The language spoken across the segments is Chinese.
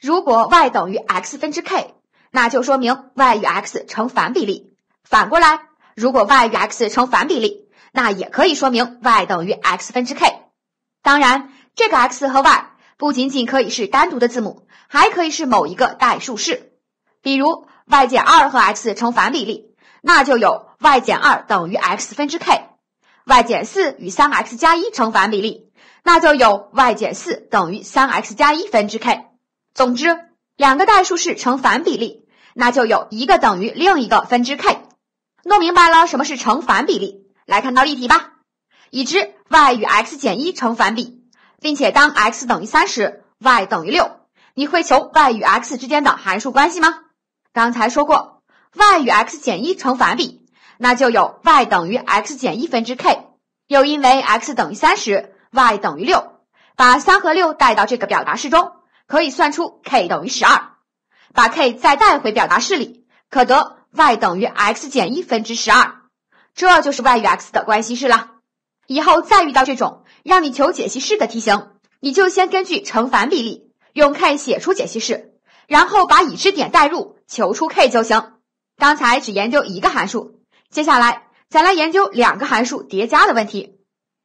如果 y 等于 x 分之 k，那就说明 y 与 x 成反比例。反过来，如果 y 与 x 成反比例，那也可以说明 y 等于 x 分之 k。当然，这个 x 和 y 不仅仅可以是单独的字母，还可以是某一个代数式。比如 y 减二和 x 成反比例，那就有 y 减二等于 x 分之 k；y 减四与三 x 加一成反比例，那就有 y 减四等于三 x 加一分之 k。总之，两个代数式成反比例，那就有一个等于另一个分之 k。弄明白了什么是成反比例，来看道例题吧。已知 y 与 x 减一成反比，并且当 x 等于三时，y 等于六，你会求 y 与 x 之间的函数关系吗？刚才说过，y 与 x 减一成反比，那就有 y 等于 x 减一分之 k。又因为 x 等于三时，y 等于六，把三和六带到这个表达式中。可以算出 k 等于十二，把 k 再带回表达式里，可得 y 等于 x 减一分之十二，这就是 y 与 x 的关系式了。以后再遇到这种让你求解析式的题型，你就先根据成反比例用 k 写出解析式，然后把已知点代入，求出 k 就行。刚才只研究一个函数，接下来再来研究两个函数叠加的问题。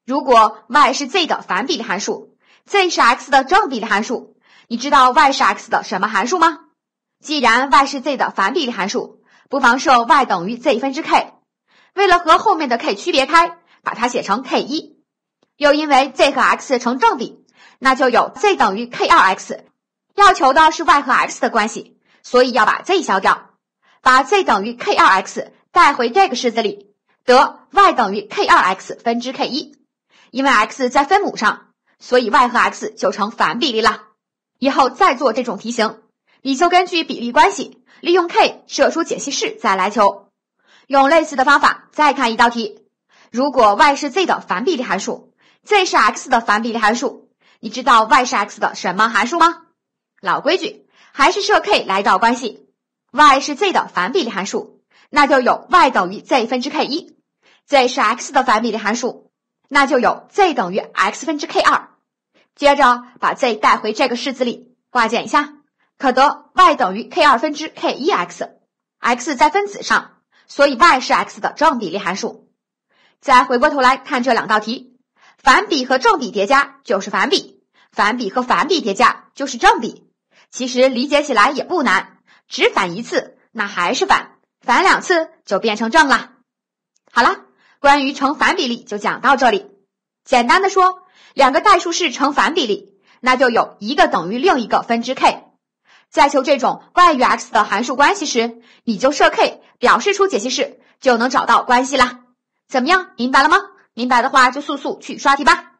如果 y 是 z 的反比例函数，z 是 x 的正比例函数。你知道 y 是 x 的什么函数吗？既然 y 是 z 的反比例函数，不妨设 y 等于 z 分之 k。为了和后面的 k 区别开，把它写成 k 一。又因为 z 和 x 成正比，那就有 z 等于 k 二 x。要求的是 y 和 x 的关系，所以要把 z 消掉，把 z 等于 k 二 x 带回这个式子里，得 y 等于 k 二 x 分之 k 一。因为 x 在分母上，所以 y 和 x 就成反比例了。以后再做这种题型，你就根据比例关系，利用 k 设出解析式再来求。用类似的方法再看一道题：如果 y 是 z 的反比例函数，z 是 x 的反比例函数，你知道 y 是 x 的什么函数吗？老规矩，还是设 k 来找关系。y 是 z 的反比例函数，那就有 y 等于 z 分之 k 一；z 是 x 的反比例函数，那就有 z 等于 x 分之 k 二。接着把 z 带回这个式子里，化简一下，可得 y 等于 k 二分之 k 一 x，x 在分子上，所以 y 是 x 的正比例函数。再回过头来看这两道题，反比和正比叠加就是反比，反比和反比叠加就是正比。其实理解起来也不难，只反一次那还是反，反两次就变成正了。好了，关于成反比例就讲到这里，简单的说。两个代数式成反比例，那就有一个等于另一个分之 k。在求这种 y 与 x 的函数关系时，你就设 k 表示出解析式，就能找到关系啦。怎么样，明白了吗？明白的话就速速去刷题吧。